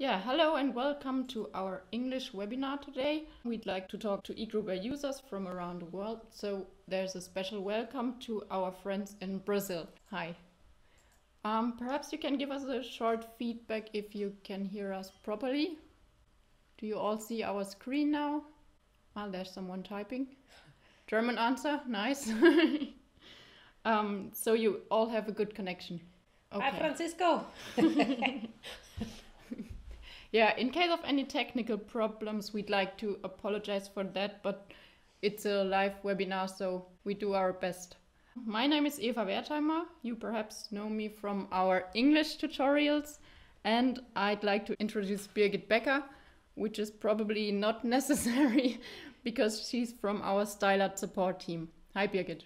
Yeah, hello and welcome to our English webinar today. We'd like to talk to eGroupware users from around the world, so there's a special welcome to our friends in Brazil. Hi. Um, perhaps you can give us a short feedback if you can hear us properly. Do you all see our screen now? Ah, there's someone typing. German answer, nice. um, so you all have a good connection. Hi, Francisco. Yeah, in case of any technical problems, we'd like to apologize for that, but it's a live webinar, so we do our best. My name is Eva Wertheimer. You perhaps know me from our English tutorials, and I'd like to introduce Birgit Becker, which is probably not necessary because she's from our Stylite support team. Hi, Birgit.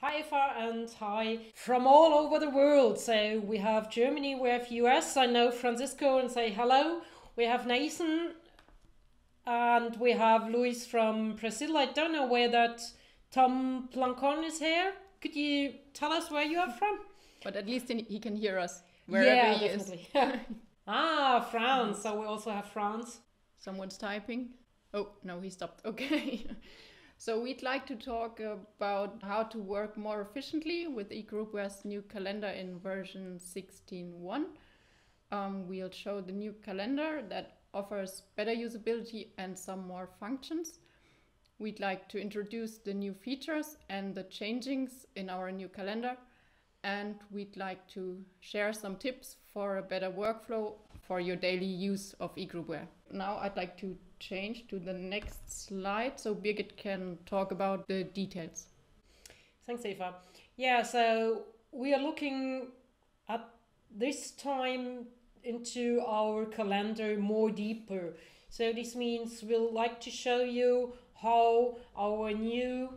Hi, Eva, and hi from all over the world. So we have Germany, we have US. I know Francisco and say hello. We have Nathan and we have Luis from Brazil. I don't know where that Tom Plancon is here. Could you tell us where you are from? But at least he can hear us wherever yeah, he definitely. is. ah, France. So we also have France. Someone's typing. Oh, no, he stopped. Okay. So we'd like to talk about how to work more efficiently with eGroupware's new calendar in version 16.1. Um, we'll show the new calendar that offers better usability and some more functions. We'd like to introduce the new features and the changings in our new calendar. And we'd like to share some tips for a better workflow for your daily use of eGroupware. Now I'd like to change to the next slide so Birgit can talk about the details. Thanks, Eva. Yeah, so we are looking at this time into our calendar more deeper. So this means we'll like to show you how our new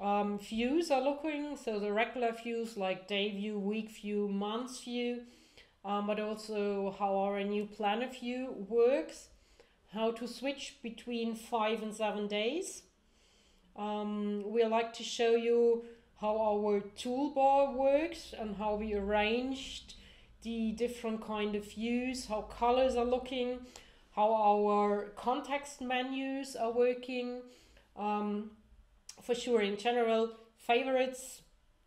um, views are looking. So the regular views like day view, week view, month view, um, but also how our new planner view works how to switch between five and seven days. Um, we like to show you how our toolbar works and how we arranged the different kind of views, how colors are looking, how our context menus are working. Um, for sure, in general, favorites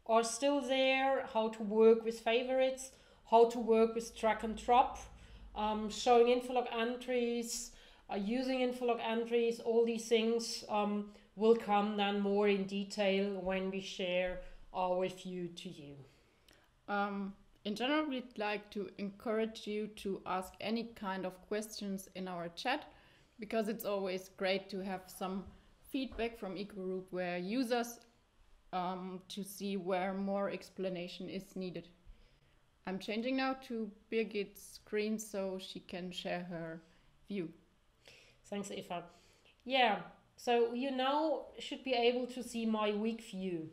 are still there, how to work with favorites, how to work with drag and drop, um, showing info entries, uh, using InfoLog entries, all these things um, will come then more in detail when we share our view to you. Um, in general, we'd like to encourage you to ask any kind of questions in our chat because it's always great to have some feedback from eGroupware users um, to see where more explanation is needed. I'm changing now to Birgit's screen so she can share her view. Thanks, Eva. Yeah, so you now should be able to see my week view,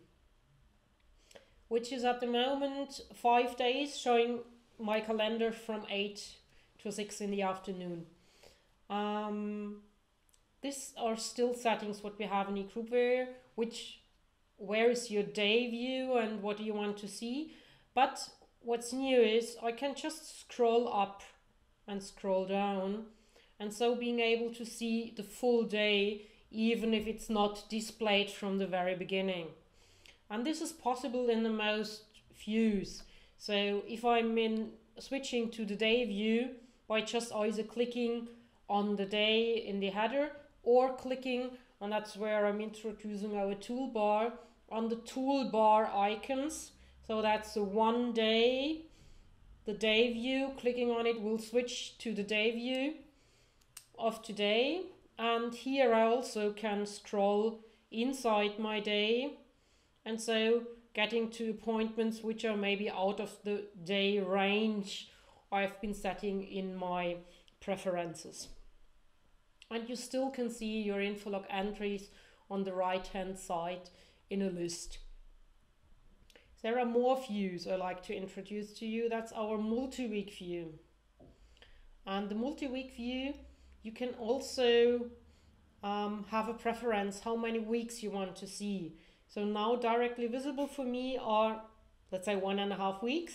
which is at the moment five days showing my calendar from 8 to 6 in the afternoon. Um, these are still settings what we have in eGroupware, which where is your day view and what do you want to see. But what's new is I can just scroll up and scroll down and so being able to see the full day even if it's not displayed from the very beginning. And this is possible in the most views. So if I'm in switching to the day view by just either clicking on the day in the header or clicking, and that's where I'm introducing our toolbar, on the toolbar icons. So that's the one day, the day view, clicking on it will switch to the day view of today and here I also can scroll inside my day and so getting to appointments which are maybe out of the day range I've been setting in my preferences. And you still can see your InfoLog entries on the right hand side in a list. There are more views I like to introduce to you. That's our multi-week view. And the multi-week view you can also um, have a preference how many weeks you want to see. So now directly visible for me are, let's say, one and a half weeks.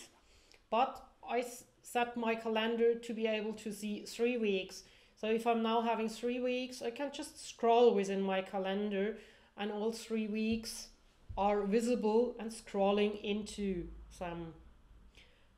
But I set my calendar to be able to see three weeks. So if I'm now having three weeks, I can just scroll within my calendar and all three weeks are visible and scrolling into some.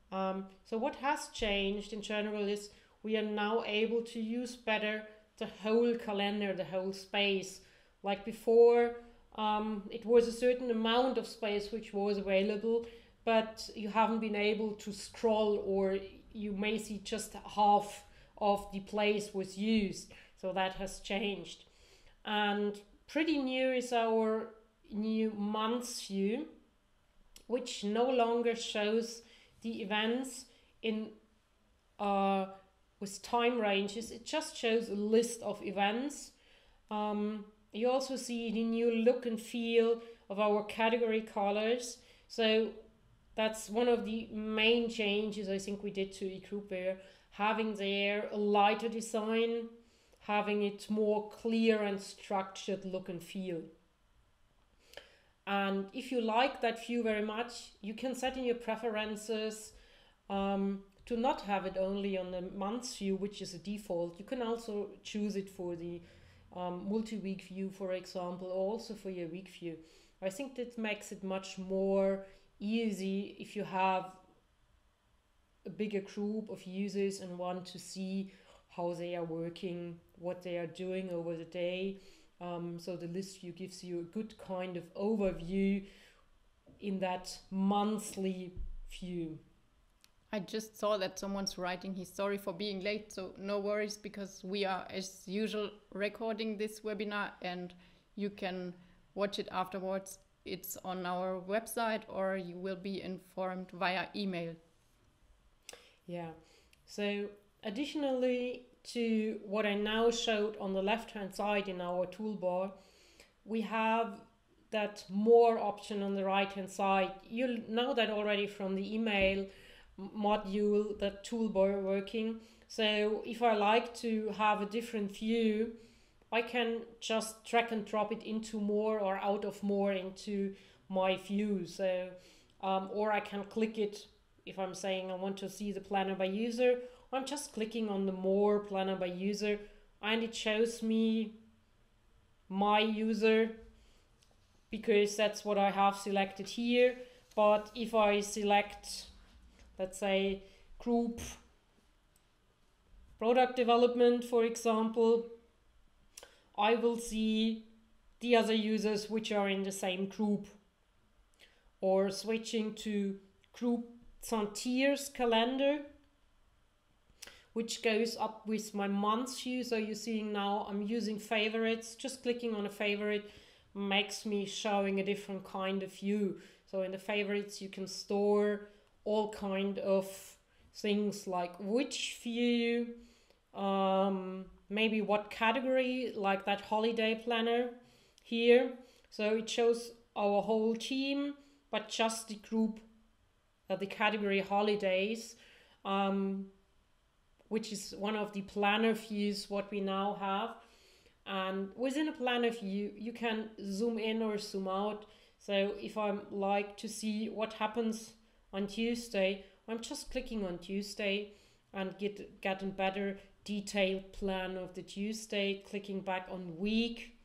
Um, so what has changed in general is we are now able to use better the whole calendar, the whole space. Like before, um, it was a certain amount of space which was available, but you haven't been able to scroll or you may see just half of the place was used. So that has changed. And pretty new is our new months view, which no longer shows the events in uh, with time ranges. It just shows a list of events. Um, you also see the new look and feel of our category colors. So that's one of the main changes I think we did to eGroupware, having there a lighter design, having it more clear and structured look and feel. And if you like that view very much, you can set in your preferences um, to not have it only on the months view, which is a default. You can also choose it for the um, multi-week view, for example, also for your week view. I think that makes it much more easy if you have a bigger group of users and want to see how they are working, what they are doing over the day. Um, so the list view gives you a good kind of overview in that monthly view. I just saw that someone's writing he's sorry for being late, so no worries because we are as usual recording this webinar and you can watch it afterwards. It's on our website or you will be informed via email. Yeah. So additionally to what I now showed on the left hand side in our toolbar, we have that more option on the right hand side. You'll know that already from the email module, that toolbar working. So if I like to have a different view, I can just drag and drop it into more or out of more into my view. So, um, or I can click it if I'm saying I want to see the planner by user. I'm just clicking on the more planner by user and it shows me my user because that's what I have selected here. But if I select let's say group product development, for example, I will see the other users which are in the same group. Or switching to group Santiers calendar, which goes up with my months view. So you're seeing now I'm using favorites. Just clicking on a favorite makes me showing a different kind of view. So in the favorites you can store all kind of things like which view, um, maybe what category, like that holiday planner here. So it shows our whole team, but just the group, uh, the category holidays, um, which is one of the planner views what we now have. And within a planner view, you can zoom in or zoom out. So if I like to see what happens on Tuesday, I'm just clicking on Tuesday and get, get a better detailed plan of the Tuesday, clicking back on week.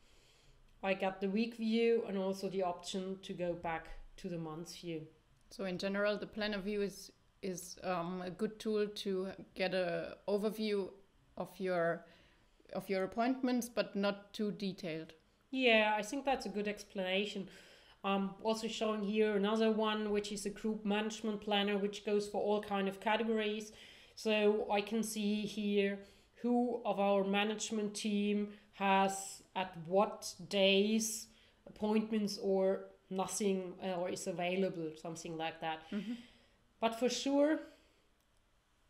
I got the week view and also the option to go back to the month view. So in general, the planner view is is um, a good tool to get a overview of your of your appointments, but not too detailed. Yeah, I think that's a good explanation. Um, also showing here another one, which is a group management planner, which goes for all kind of categories. So I can see here who of our management team has at what days appointments or nothing uh, or is available, something like that. Mm-hmm. But for sure,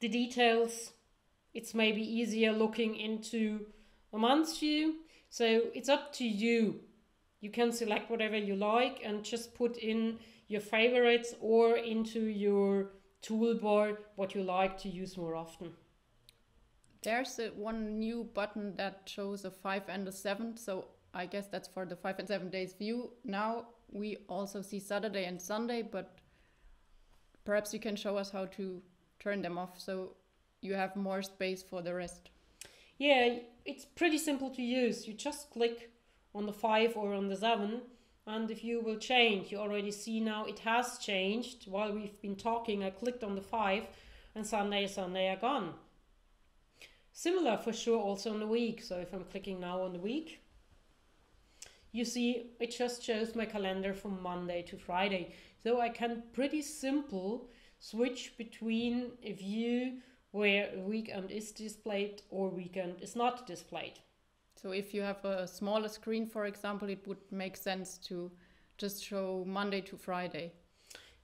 the details, it's maybe easier looking into a month's view. So it's up to you you can select whatever you like and just put in your favorites or into your toolbar what you like to use more often. There's a, one new button that shows a 5 and a 7, so I guess that's for the 5 and 7 days view. Now we also see Saturday and Sunday, but perhaps you can show us how to turn them off so you have more space for the rest. Yeah, it's pretty simple to use. You just click on the 5 or on the 7 and the view will change. You already see now it has changed. While we've been talking, I clicked on the 5 and Sunday, Sunday are gone. Similar for sure also on the week. So if I'm clicking now on the week, you see it just shows my calendar from Monday to Friday. So I can pretty simple switch between a view where weekend is displayed or weekend is not displayed. So if you have a smaller screen, for example, it would make sense to just show Monday to Friday.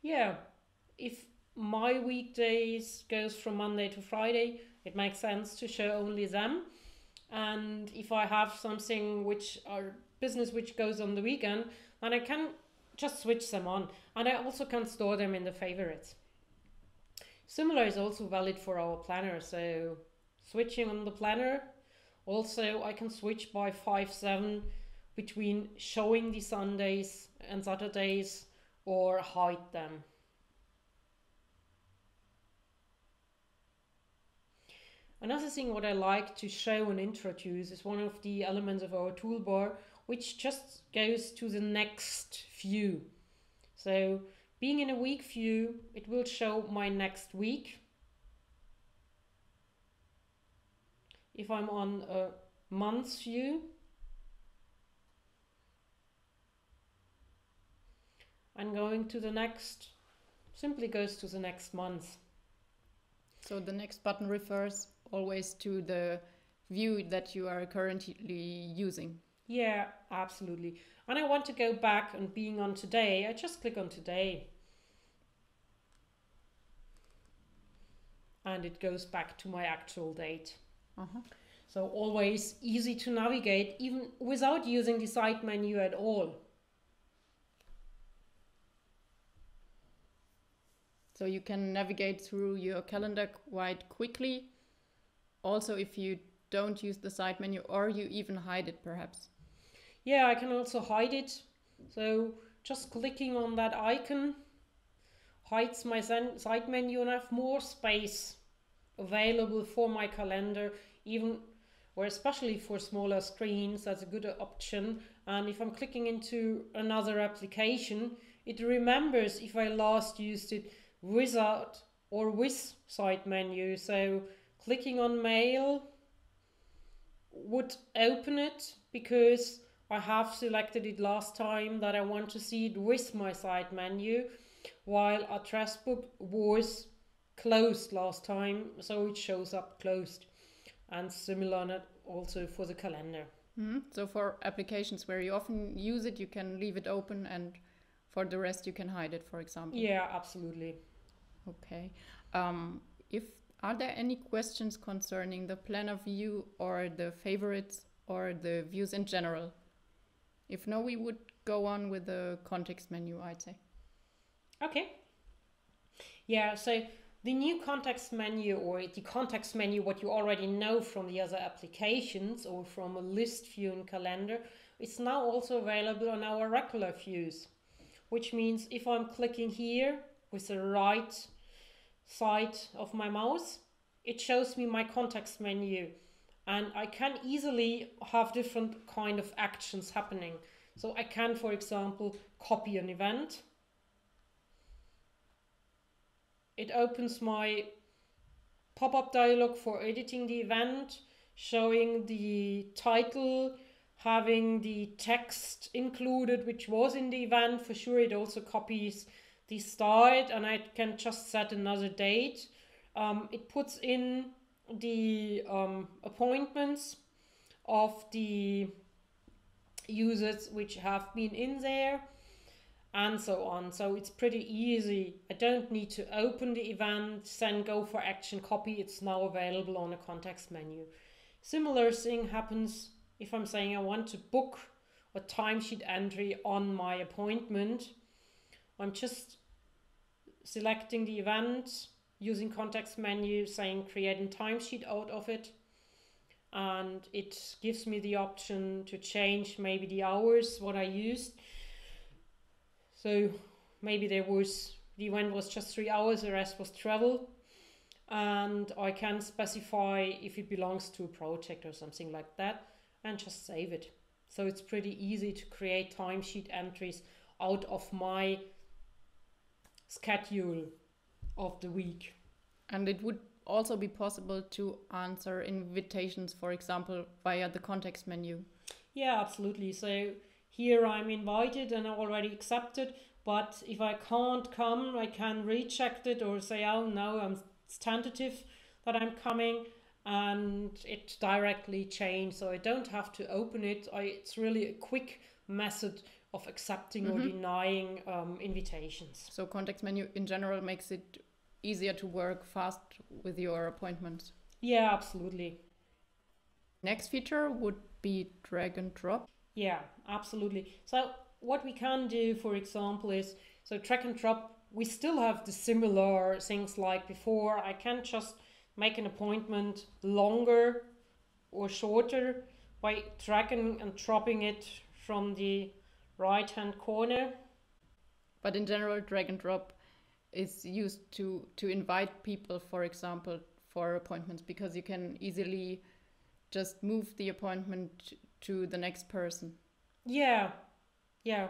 Yeah, if my weekdays goes from Monday to Friday, it makes sense to show only them. And if I have something which are business which goes on the weekend, then I can just switch them on. And I also can store them in the favorites. Similar is also valid for our planner. So switching on the planner, also I can switch by 5 7 between showing the Sundays and Saturdays or hide them. Another thing what I like to show and introduce is one of the elements of our toolbar which just goes to the next view. So being in a week view, it will show my next week. If I'm on a month view, and going to the next simply goes to the next month. So the next button refers always to the view that you are currently using. Yeah, absolutely. And I want to go back and being on today, I just click on today. And it goes back to my actual date. Uh-huh. So always easy to navigate, even without using the side menu at all. So you can navigate through your calendar quite quickly. Also, if you don't use the side menu or you even hide it perhaps. Yeah, I can also hide it. So just clicking on that icon hides my side menu and I have more space available for my calendar, even or especially for smaller screens, that's a good option. And if I'm clicking into another application, it remembers if I last used it without or with side menu. So clicking on mail would open it because I have selected it last time that I want to see it with my side menu while address book was closed last time so it shows up closed and similar also for the calendar. Mm-hmm. So for applications where you often use it you can leave it open and for the rest you can hide it for example. Yeah absolutely. Okay. Um, if are there any questions concerning the planner view or the favorites or the views in general? If no, we would go on with the context menu, I'd say. Okay. Yeah, so the new context menu or the context menu, what you already know from the other applications or from a list view in calendar, is now also available on our regular views, which means if I'm clicking here with the right side of my mouse, it shows me my context menu and I can easily have different kind of actions happening. So I can, for example, copy an event. It opens my pop-up dialog for editing the event, showing the title, having the text included, which was in the event. For sure, it also copies the start and I can just set another date. Um, it puts in the um, appointments of the users which have been in there and so on. So it's pretty easy. I don't need to open the event, then go for action copy. It's now available on a context menu. Similar thing happens if I'm saying I want to book a timesheet entry on my appointment. I'm just selecting the event, using context menu, saying creating timesheet out of it. And it gives me the option to change maybe the hours, what I used. So maybe there was, the event was just three hours, the rest was travel. and I can specify if it belongs to a project or something like that and just save it. So it's pretty easy to create timesheet entries out of my schedule of the week. And it would also be possible to answer invitations, for example, via the context menu. Yeah, absolutely. So here I'm invited and already accepted, but if I can't come, I can reject it or say, oh no, I'm tentative that I'm coming and it directly changed so I don't have to open it. I, it's really a quick method of accepting mm-hmm. or denying um, invitations. So context menu in general makes it easier to work fast with your appointments. Yeah, absolutely. Next feature would be drag and drop. Yeah, absolutely. So what we can do, for example, is so drag and drop. We still have the similar things like before. I can just make an appointment longer or shorter by dragging and dropping it from the right hand corner. But in general, drag and drop is used to, to invite people, for example, for appointments because you can easily just move the appointment to the next person. Yeah, yeah.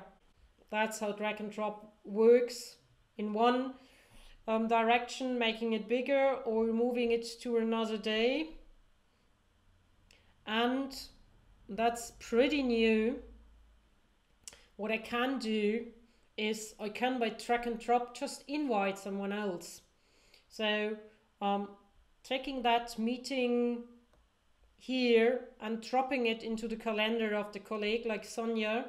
That's how drag and drop works in one um, direction, making it bigger or moving it to another day. And that's pretty new. What I can do is I can by drag and drop just invite someone else. So um, taking that meeting here and dropping it into the calendar of the colleague like Sonia,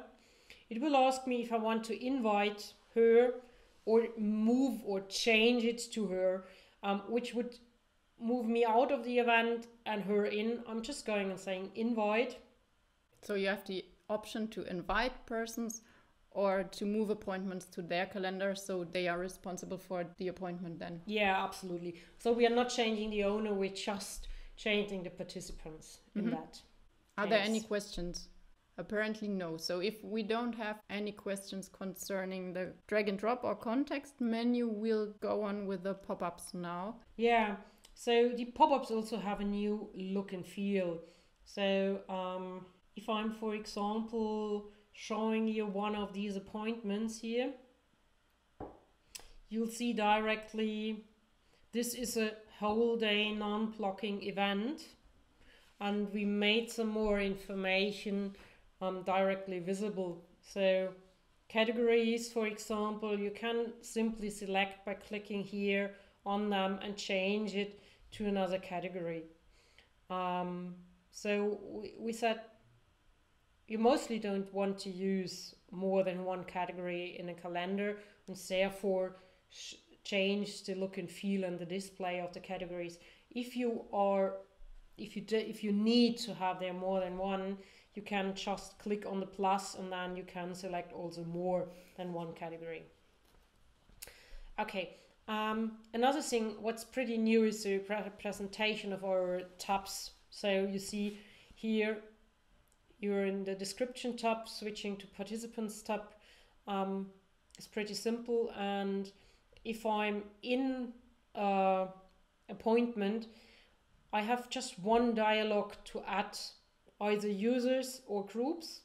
it will ask me if I want to invite her or move or change it to her, um, which would move me out of the event and her in. I'm just going and saying invite. So you have the option to invite persons or to move appointments to their calendar so they are responsible for the appointment then. Yeah, absolutely. So we are not changing the owner, we're just changing the participants mm-hmm. in that. Are there any questions? Apparently, no. So, if we don't have any questions concerning the drag and drop or context menu, we'll go on with the pop ups now. Yeah. So, the pop ups also have a new look and feel. So, um, if I'm, for example, showing you one of these appointments here, you'll see directly this is a whole day non blocking event. And we made some more information um, directly visible. So categories, for example, you can simply select by clicking here on them and change it to another category. Um, so we, we said you mostly don't want to use more than one category in a calendar and therefore change the look and feel and the display of the categories. If you are if you do, if you need to have there more than one, you can just click on the plus and then you can select also more than one category. Okay, um, another thing, what's pretty new is the pre presentation of our tabs. So you see here, you're in the description tab, switching to participants tab. Um, it's pretty simple. And if I'm in appointment, I have just one dialog to add either users or groups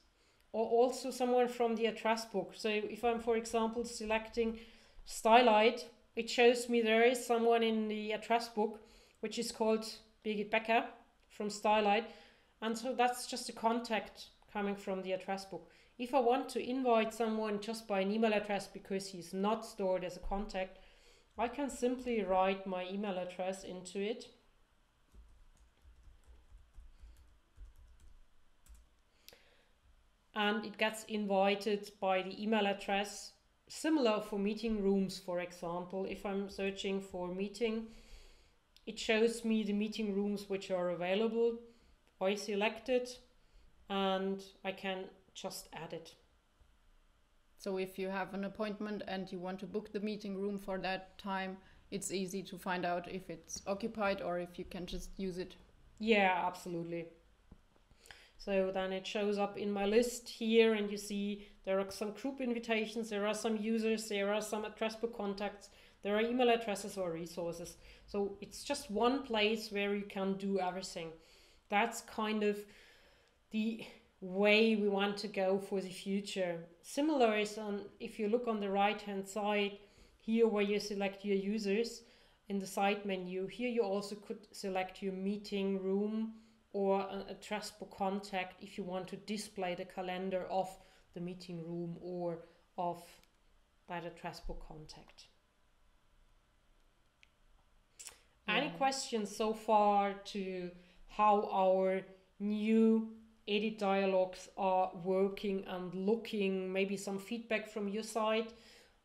or also someone from the address book. So if I'm, for example, selecting Stylite, it shows me there is someone in the address book which is called Birgit Becker from Stylite. And so that's just a contact coming from the address book. If I want to invite someone just by an email address because he's not stored as a contact, I can simply write my email address into it. And it gets invited by the email address similar for meeting rooms for example. If i'm searching for meeting it shows me the meeting rooms which are available. I select it and i can just add it so if you have an appointment and you want to book the meeting room for that time it's easy to find out if it's occupied or if you can just use it yeah absolutely so then it shows up in my list here and you see there are some group invitations, there are some users, there are some address book contacts, there are email addresses or resources. So it's just one place where you can do everything. That's kind of the way we want to go for the future. Similar is on if you look on the right hand side here where you select your users in the side menu. Here you also could select your meeting room or a addressable contact if you want to display the calendar of the meeting room or of that addressable contact. Yeah. Any questions so far to how our new edit dialogues are working and looking? Maybe some feedback from your side.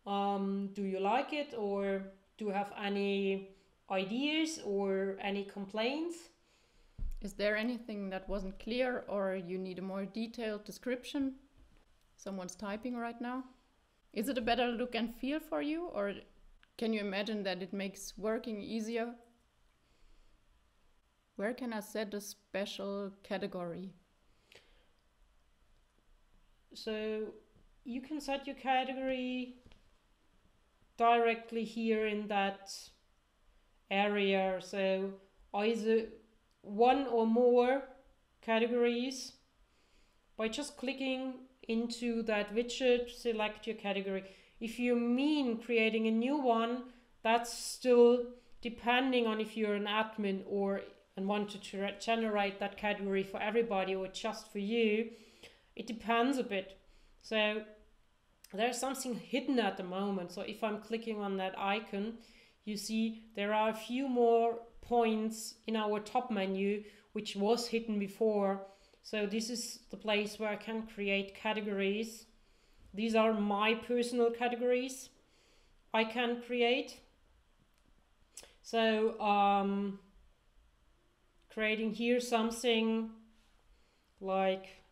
Um, do you like it or do you have any ideas or any complaints? Is there anything that wasn't clear or you need a more detailed description? Someone's typing right now. Is it a better look and feel for you or can you imagine that it makes working easier? Where can I set a special category? So you can set your category directly here in that area. So either one or more categories by just clicking into that widget, select your category. If you mean creating a new one, that's still depending on if you're an admin or and want to generate that category for everybody or just for you. It depends a bit. So there's something hidden at the moment. So if I'm clicking on that icon, you see there are a few more points in our top menu, which was hidden before. So this is the place where I can create categories. These are my personal categories I can create. So um, creating here something like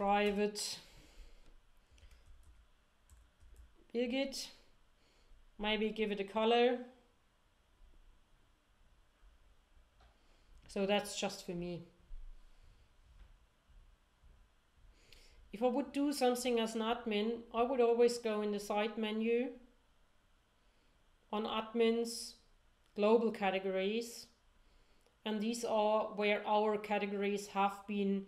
private Birgit. Maybe give it a color. So that's just for me. If I would do something as an admin, I would always go in the side menu on admins, global categories. And these are where our categories have been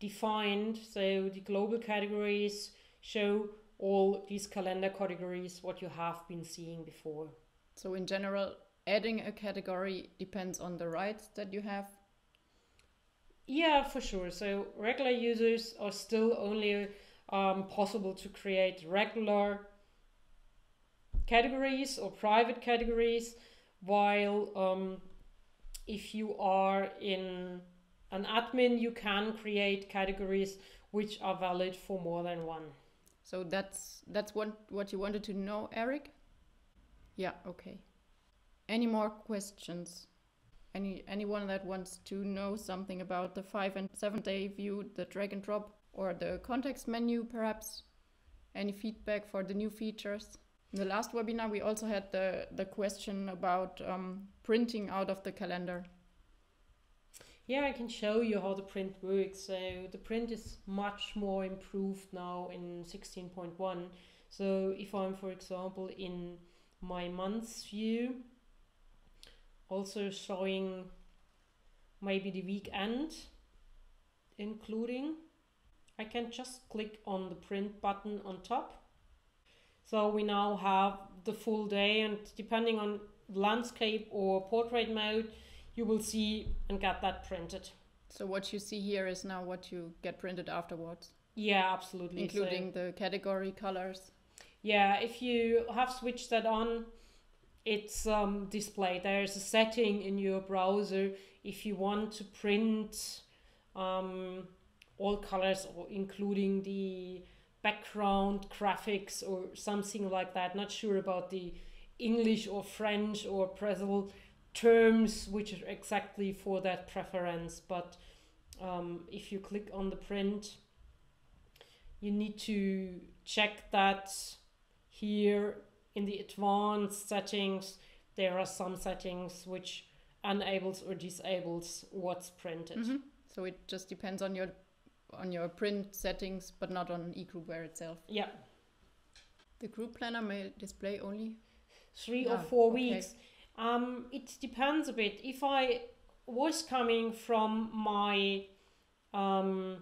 defined. So the global categories show all these calendar categories what you have been seeing before. So in general, adding a category depends on the rights that you have. Yeah, for sure. So regular users are still only um, possible to create regular categories or private categories, while um, if you are in an admin, you can create categories which are valid for more than one. So that's that's what what you wanted to know, Eric? Yeah, okay. Any more questions? Any anyone that wants to know something about the 5 and 7 day view, the drag and drop or the context menu perhaps? Any feedback for the new features? In the last webinar we also had the the question about um, printing out of the calendar. Yeah, I can show you how the print works. So the print is much more improved now in 16.1. So if I'm, for example, in my months view, also showing maybe the weekend, including, I can just click on the print button on top. So we now have the full day and depending on landscape or portrait mode, you will see and get that printed. So what you see here is now what you get printed afterwards. Yeah, absolutely. Including so, the category colors. Yeah, if you have switched that on, it's um, displayed. There's a setting in your browser if you want to print um, all colors, or including the background graphics or something like that. Not sure about the English or French or Brazil terms which are exactly for that preference. But um, if you click on the print, you need to check that here in the advanced settings, there are some settings which enables or disables what's printed. Mm-hmm. So it just depends on your on your print settings, but not on eGroupware itself. Yeah. The group planner may display only three or Ah, four okay. weeks. Um, it depends a bit. If I was coming from my um,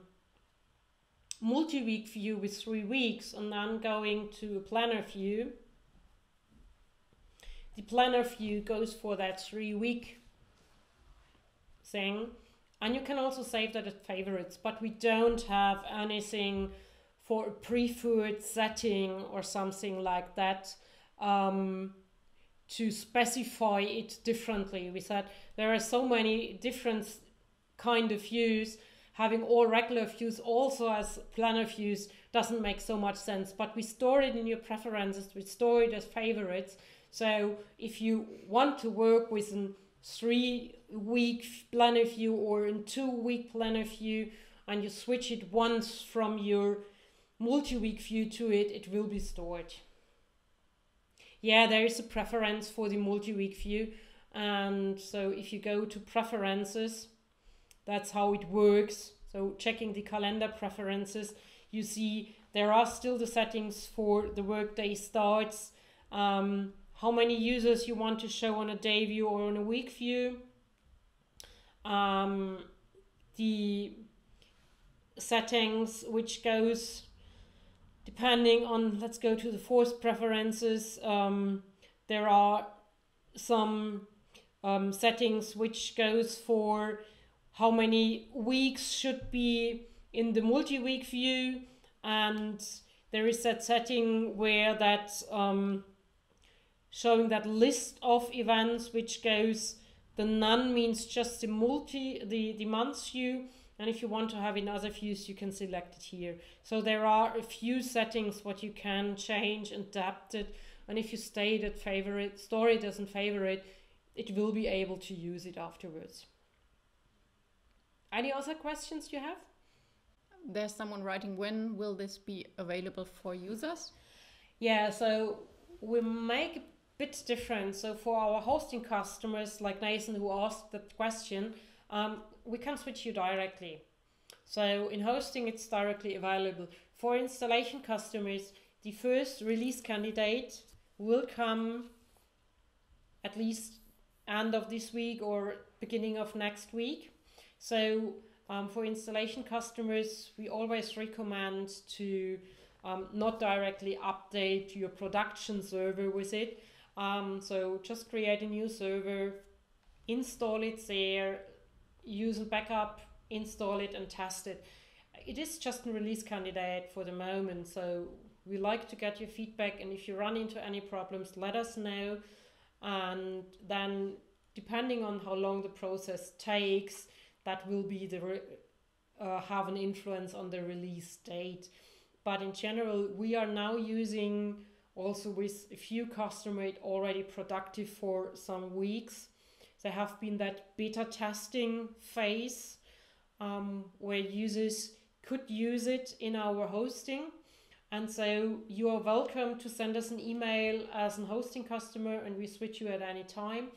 multi-week view with three weeks and then going to a planner view, the planner view goes for that three-week thing, and you can also save that as favorites. But we don't have anything for a preferred setting or something like that. Um, to specify it differently. We said there are so many different kind of views. Having all regular views also as planner views doesn't make so much sense. But we store it in your preferences. We store it as favorites. So if you want to work with a three week planner view or a two week planner view, and you switch it once from your multi week view to it, it will be stored yeah, there is a preference for the multi-week view. And so if you go to preferences, that's how it works. So checking the calendar preferences, you see there are still the settings for the workday starts, um, how many users you want to show on a day view or on a week view, um, the settings which goes depending on let's go to the force preferences um, there are some um, settings which goes for how many weeks should be in the multi-week view and there is that setting where that um, showing that list of events which goes the none means just the multi the the months view and if you want to have in other views you can select it here. So there are a few settings what you can change and adapt it. And if you stay that favorite story doesn't favor it, it will be able to use it afterwards. Any other questions you have? There's someone writing when will this be available for users? yeah so we make a bit different. So for our hosting customers like nathan who asked that question um, we can switch you directly. So in hosting, it's directly available. For installation customers, the first release candidate will come at least end of this week or beginning of next week. So um, for installation customers, we always recommend to um, not directly update your production server with it. Um, so just create a new server, install it there, use a backup, install it, and test it. It is just a release candidate for the moment, so we like to get your feedback. And if you run into any problems, let us know. And then, depending on how long the process takes, that will be the uh, have an influence on the release date. But in general, we are now using also with a few customers already productive for some weeks there have been that beta testing phase um, where users could use it in our hosting. And so you are welcome to send us an email as a hosting customer and we switch you at any time.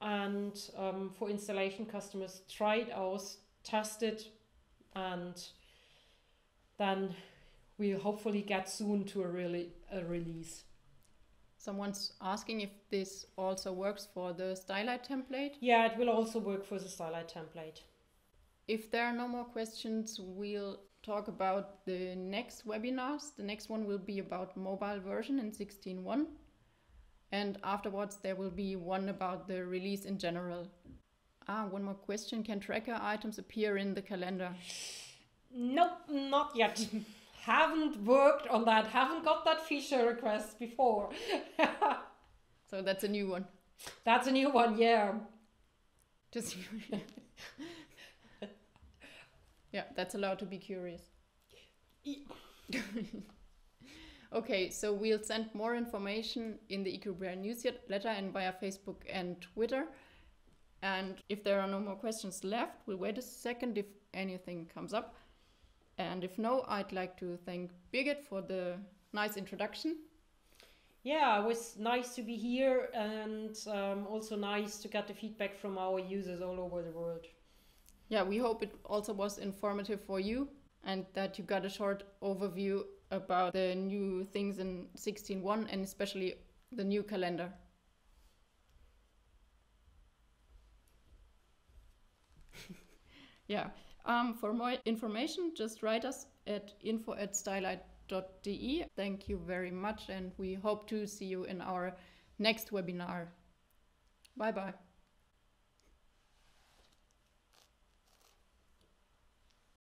And um, for installation customers, try it out, test it, and then we'll hopefully get soon to a really a release. Someone's asking if this also works for the stylite template. Yeah, it will also work for the stylite template. If there are no more questions, we'll talk about the next webinars. The next one will be about mobile version in 16.1. And afterwards, there will be one about the release in general. Ah, one more question. Can tracker items appear in the calendar? Nope, not yet. haven't worked on that. Haven't got that feature request before. So that's a new one. That's a new one, yeah. Just yeah, that's allowed to be curious. okay, so we'll send more information in the EGroupware newsletter and via Facebook and Twitter. And if there are no more questions left, we'll wait a second if anything comes up. And if no, I'd like to thank Birgit for the nice introduction. Yeah, it was nice to be here and um, also nice to get the feedback from our users all over the world. Yeah, we hope it also was informative for you and that you got a short overview about the new things in 16.1 and especially the new calendar. yeah. Um, for more information, just write us at info at stylite.de. Thank you very much, and we hope to see you in our next webinar. Bye bye.